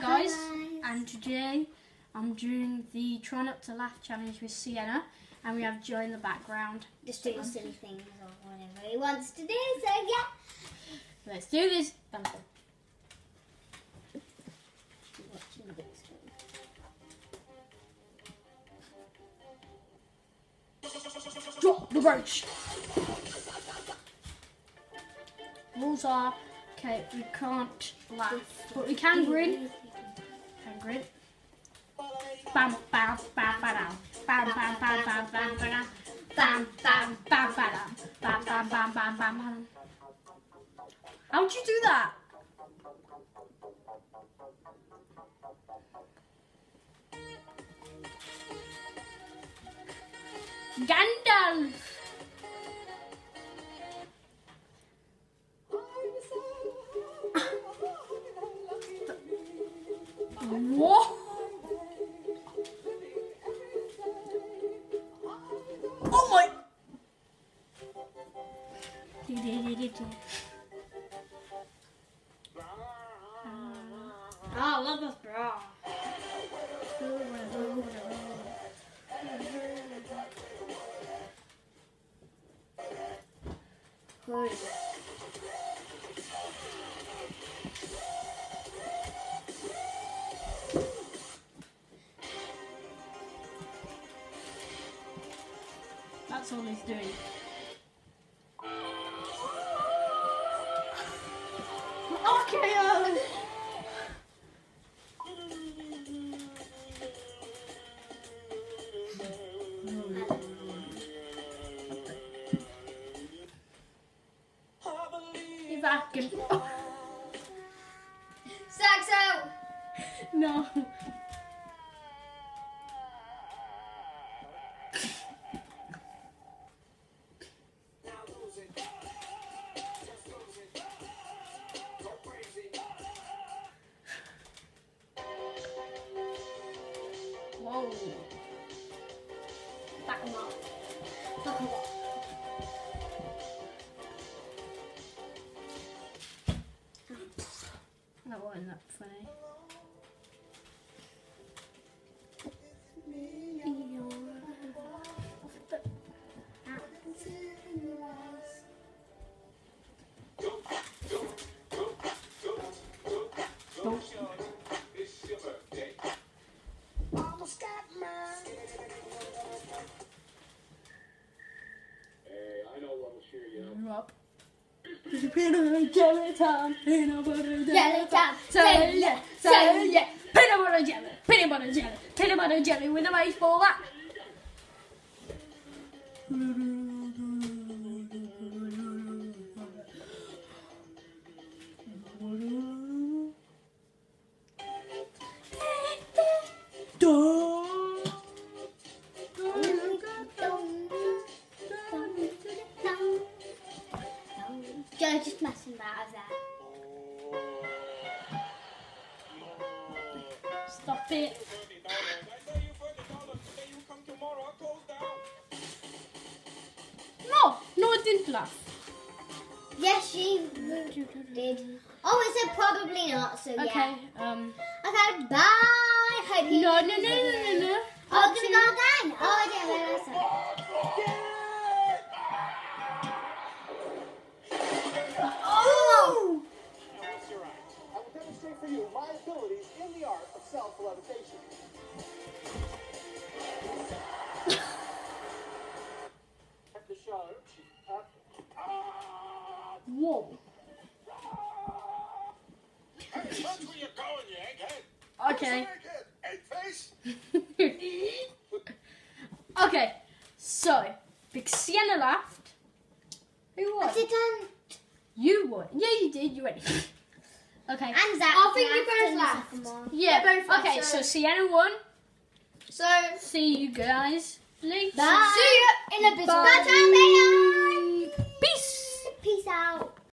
guys, guys. and today I'm doing the Try Not to Laugh challenge with Sienna, and we have Joe in the background. Just doing silly things or whatever he wants to do. So yeah. Let's do this. Bam, bam. Watching the big screen. Drop the roach. Rules are okay. We can't laugh, but we can grin. Can grin. Bam, bam, bam, bam, bam, bam, bam, bam, bam, bam, bam, bam, bam, bam, bam, bam, bam, bam, bam, bam. How'd you do that? Gandalf. Oh, I love this bra. Hood. That's all he's doing. KO! You're back. Saxo! no. Back him up. That wasn't that funny. Peanut jelly time, peanut butter Jelly time, jelly, jelly, jelly, jelly, peanut butter jelly, peanut butter jelly, peanut butter jelly. With a baseball bat. Joe just messing about that. Stop it. No, no, it didn't laugh. Yes, she did. Oh, it said probably not, so Okay, yeah. um, Okay, bye. Hope you no, no, no, no, no, no. Demonstrate for you my abilities in the art of self-levitation. At the show, uh, ah, Whoa. Hey, watch where you're going, you egghead. Okay. Egghead, egg face. okay, so, because Sienna laughed. Who won? I didn't. You won. Yeah, you did. You ready? okay. And Zach. I think you both in the laughed. Yeah. They're both Okay, so so- Sienna won. So, See you guys later. Bye. see you in a bit. Bye. Bye, bye. Peace. Peace out.